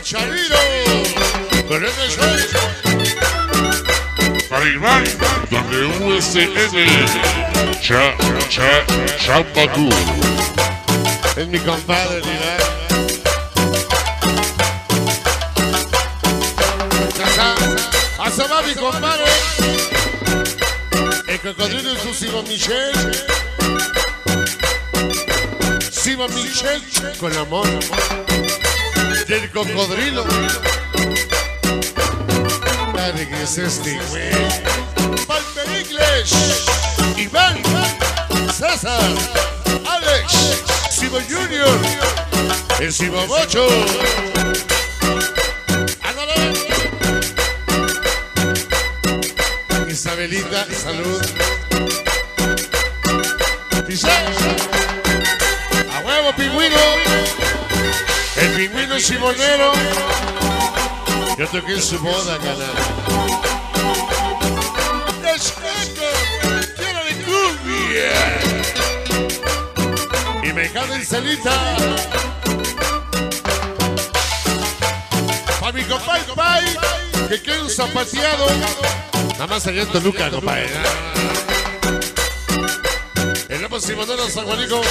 el Chaviro. Con el show. Para Iván, WSN. Cha, cha, Chambacú. Es mi compadre. Hasta va mi compadre. El cocodrilo es su Simon Michel. Simon Michel con amor. Del cocodrilo. Que es este, güey. Iván. César. Alex. Simon Junior. El Simon Bocho. Isabelita, salud. El pingüino simonero. Yo toqué en su boda, canal. ¡Respeto! ¡Quiero de cumbia! Y me en celita. Para mi compadre, pai, que quede un zapateado. Nada más allá en Toluca, compadre. El López Simonero San Juanico.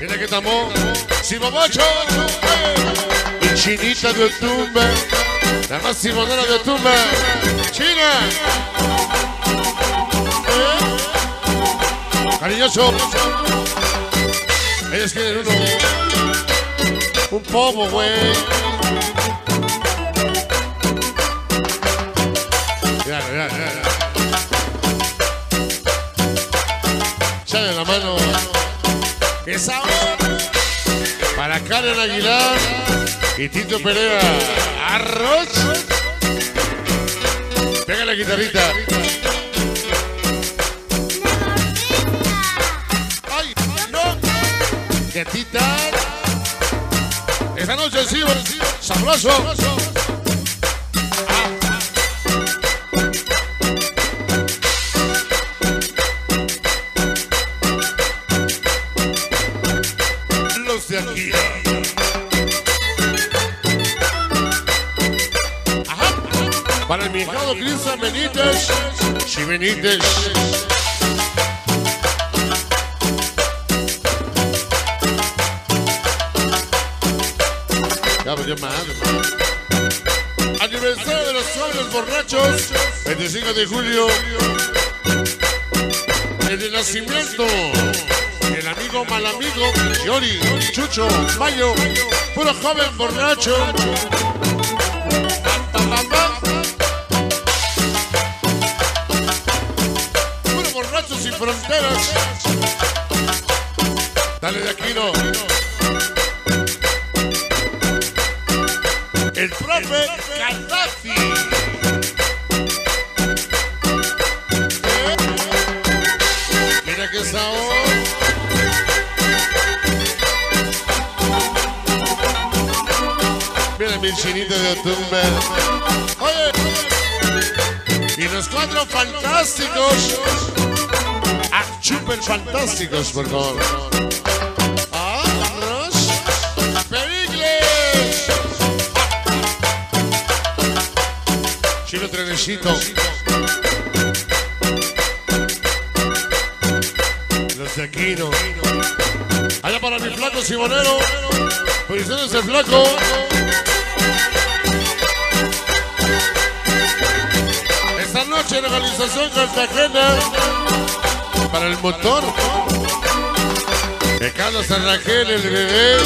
Mira que tamó. Simomocho. Y Chinita de Otumba. La más Simonera de Otumba. China. ¿Eh? Cariñoso. Ellos quieren uno. Un pomo, güey. Ya, ya, ya. Karen Aguilar y Tito Pereira. ¡Arroz! Pega la guitarrita. ¡Ay, no! ¡Quietita! Esta noche sí, sabroso. Para el mercado Cristian Benítez. Benítez. Ya, madre. Aniversario de los jóvenes borrachos. 25 de julio. El de nacimiento. El amigo mal amigo. Yori, Chucho, Mayo. Puro joven borracho. Puro borracho sin fronteras. Dale de aquí, no. El profe Gaddafi. Mira Mi chinito de Otumba. Oye. Y los cuatro fantásticos. Ah, fantásticos, por favor. Ah. Chino Trenecito. Los de Aquino. Allá para mi flaco Simonero. Posiciones el flaco. Esta noche en organización Cartagena. Para el motor. De Carlos Arrangel, el bebé.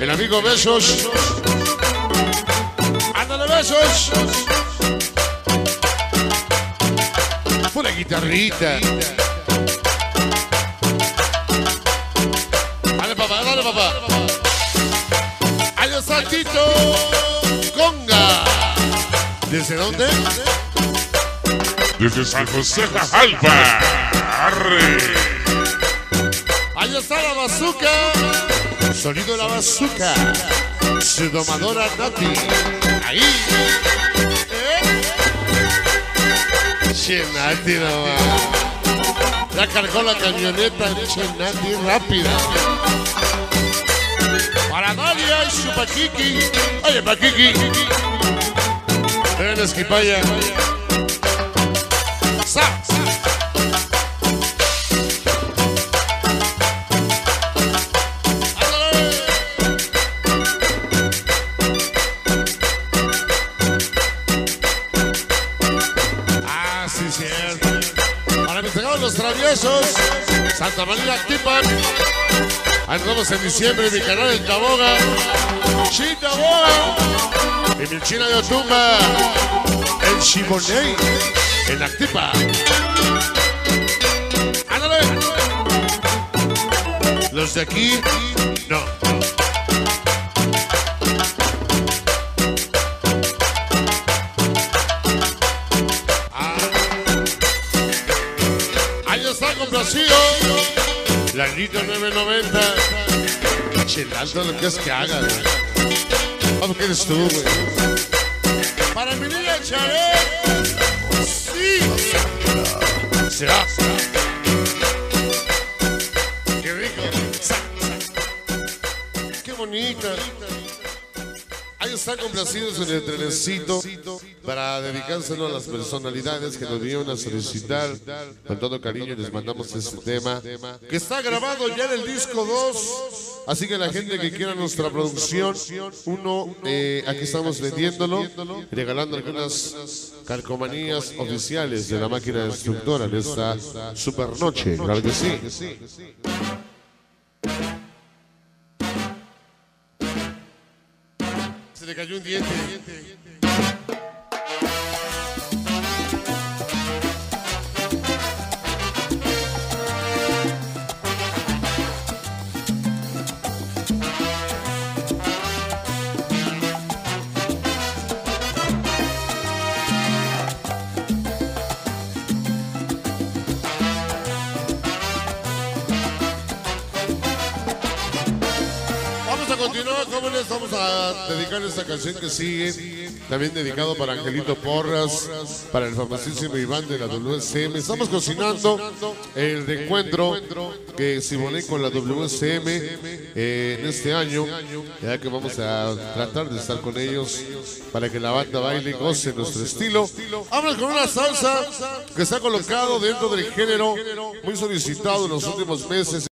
El amigo Besos. Ándale, Besos. Pura guitarrita. Dale, papá, dale, papá. Ay, Santito Conga. ¿Desde dónde? Desde San José Alba. Arre. Ahí está la bazooka. Sonido de la bazooka. Su domadora Nati. Ahí. ¿Eh? Che, Nati nomás. Ya cargó la camioneta. Che, Nati rápida. Chupaquiqui. Oye, Paquiqui. Ven, Esquipaya. Sa. Ah, los Santa María Tipan. Nos vemos en diciembre en mi canal El Taboga. Chita Boga. Y mi china de Otumba. El Chimoney. En Actipa. ¡Ándale! Los de aquí, no. La Lito 990. Chelando lo que es que haga, güey. Vamos, que eres tú, güey. Para mi niña Charet. Sí. Será. Qué rico. Qué bonita. Ahí están complacidos en el trenecito para dedicárselo a las personalidades que nos vinieron a solicitar. Con todo cariño les mandamos este tema que está grabado ya en el disco 2. Así que la gente que quiera nuestra producción, uno, eh, aquí estamos vendiéndolo, regalando algunas calcomanías oficiales de la máquina destructora de esta super noche. Claro que sí. Se le cayó un diente. Jóvenes. Vamos a dedicar esta canción que sigue. También dedicado para Angelito Porras, para el famosísimo Iván de la WSM. Estamos cocinando el reencuentro que simulé con la WSM eh, en este año. Ya que vamos a tratar de estar con ellos para que la banda baile y goce nuestro estilo. Vamos con una salsa que está colocado dentro del género muy solicitado en los últimos meses.